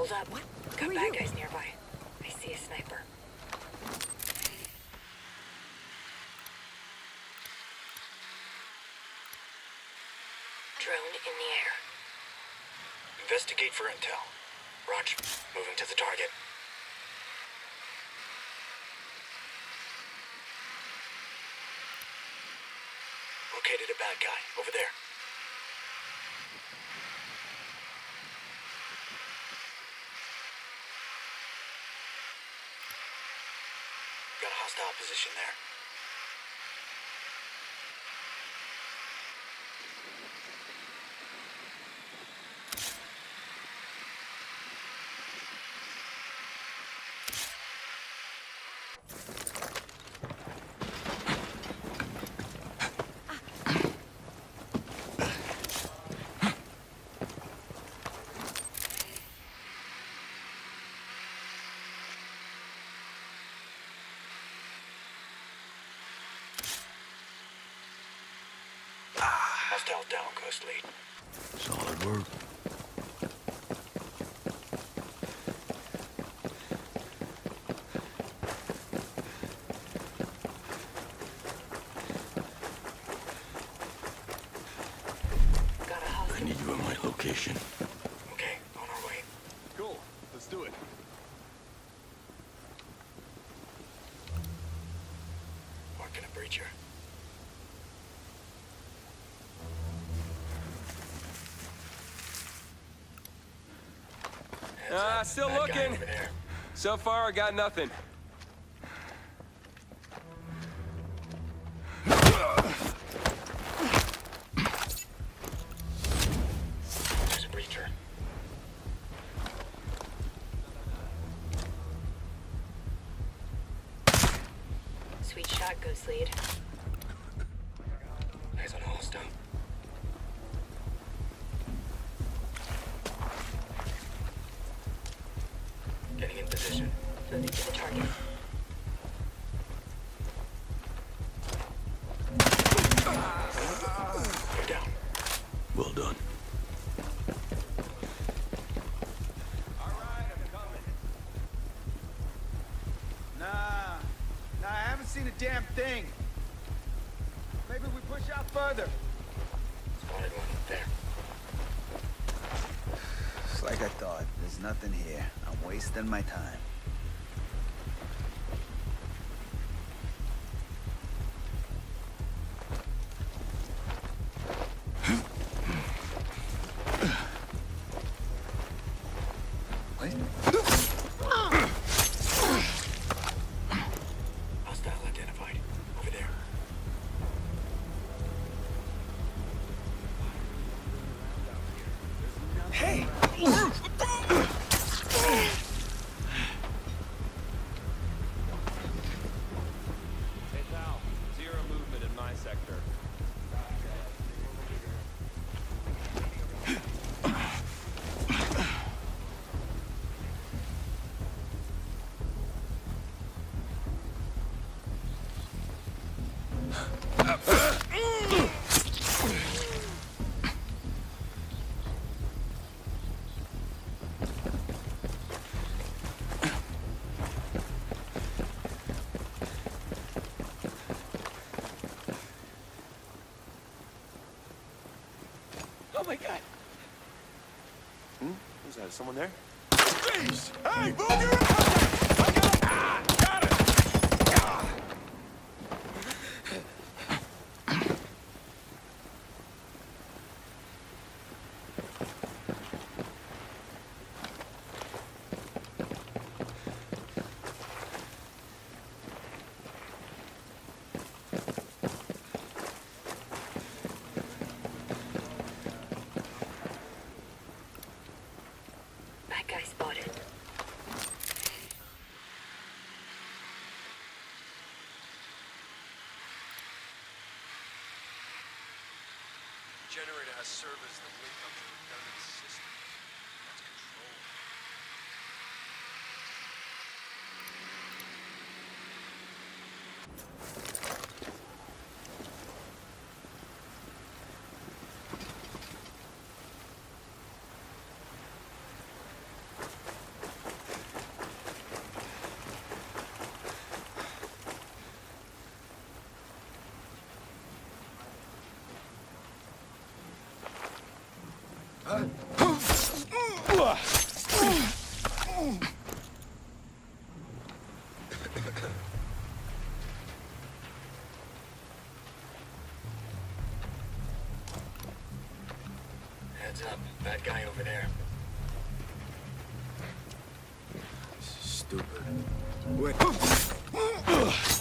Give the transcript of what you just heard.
Hold up. What? Got Who are bad you? guys nearby. I see a sniper. Drone in the air. Investigate for intel. Roger. Moving to the target. Located a bad guy. Over there. Got a hostile position there. Hostile down, Ghost Lead. Solid work. Got a I hostile. need you at my location. Okay, on our way. Cool. Let's do it. Marking a breacher. Heads Ah, up, still bad looking. So far, I got nothing. There's a breacher. Sweet shot, Ghost Lead. Eyes on a hostile. Getting in position. Moving to the target. You're down. Well done. Nah, nah, I haven't seen a damn thing. Maybe we push out further. Spotted one there. It's like I thought. There's nothing here. I'm wasting my time. Oh my god. Hmm? Who's that? Someone there? Hey, move Bad guy spotted. Generator has servers that link up to redundant system. Heads up. Bad guy over there. This is Stupid. Wait.